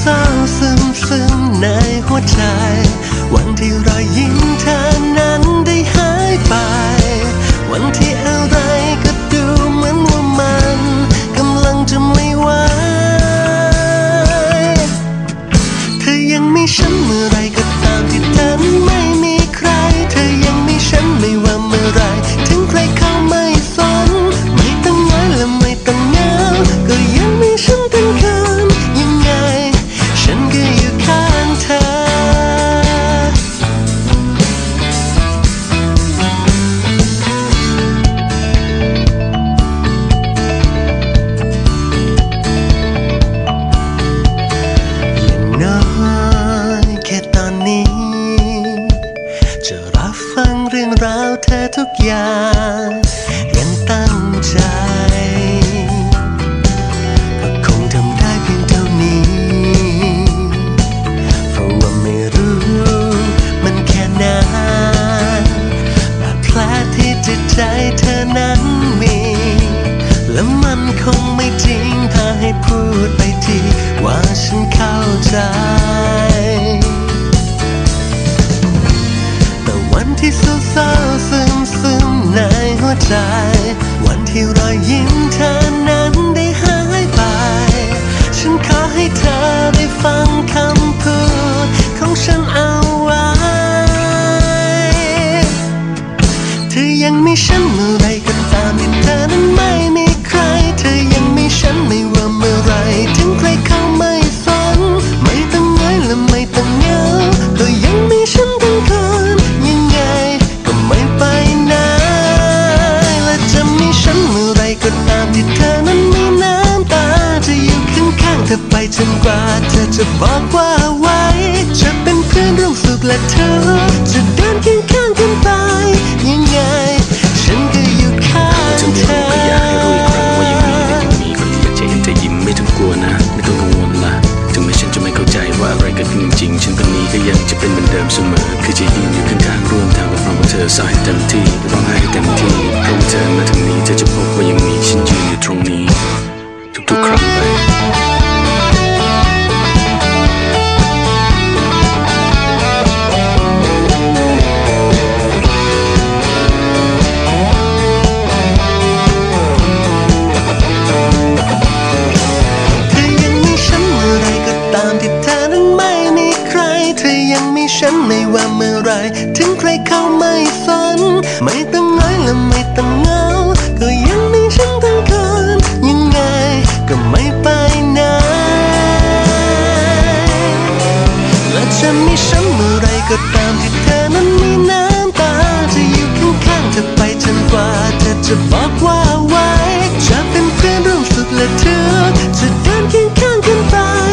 เศร้าซึมซึมในหัวใจ วันที่รอยยิ้มเธอนั้นได้หายไป วันที่อะไรก็ดูเหมือนว่ามันกำลังจะไม่ไหวเธอยังไม่ฉันเมื่อไรก็ตามที่เธอไม่มีใคร เธอยังไม่ฉันไม่ว่า เธอทุกอย่างยังตา ยังมีฉันเมื่อไรก็ตามที่เธอนั้นไม่มีใคร เธอยังไมีฉันไม่ว่าเมื่อไรถึงใครเข้าไม่สนไม่ต้องเหงอยและไม่ต้องเหงาก็ยังไมีฉันทั้งคนยังไงก็ไม่ไปไหนและจะมีฉันเมื่อไรก็ตามที่เธอนั้นมีน้ำตาจะอยู่ข้างๆเธอไปจนกว่า เธอจะบอกว่าไว้จะเป็นเพื่อนร่วมสุขและเธอ ยังจะเป็นเหมือนเดิมเสมอ คือจะยืนอยู่ข้างๆร่วมทางกับเราว่าเธอสายเต็มที่ร้องไห้ให้เต็มที่เพราะเธอมาถึงนี้เธอจะพบว่ายังมีฉันยืนอยู่ตรงนี้ และจะมีฉันเมื่อไรก็ตามที่เธอนั้นมีน้ำตา จะอยู่ข้างๆเธอไปจนกว่าเธอจะบอกว่าไว้ จะเป็นเพื่อนร่วมสุขและทุกข์จะเดินเคียงข้าง